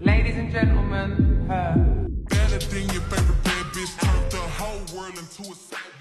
Ladies and gentlemen, her. Better than your favorite bad bitch. Turned the whole world into a side.